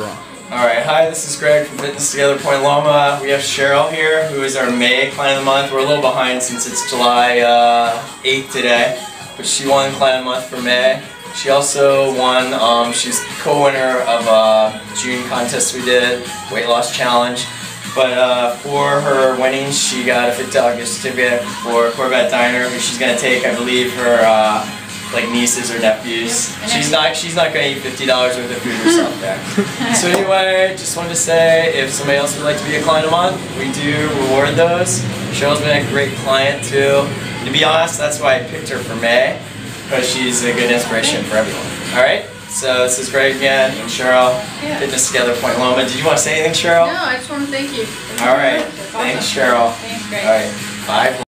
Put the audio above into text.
Alright, hi, this is Greg from Fitness Together Point Loma. We have Cheryl here, who is our May Client of the Month. We're a little behind since it's July uh, 8th today, but she won Client of the Month for May. She also won, um, she's co-winner of a June contest we did, Weight Loss Challenge. But uh, for her winnings, she got a $50 gift certificate for Corvette Diner, who she's going to take, I believe, her uh, like nieces or nephews. She's not she's not gonna eat fifty dollars worth of food herself there. so anyway, just wanted to say if somebody else would like to be a client of month, we do reward those. Cheryl's been a great client too. To be honest, that's why I picked her for May, because she's a good inspiration for everyone. Alright? So this is Greg again and Cheryl. Yeah. Fitness Together Point Loma. Did you want to say anything, Cheryl? No, I just want to thank you. Alright. very much. That's Thanks. Cheryl. Thanks, Greg. Alright. Bye.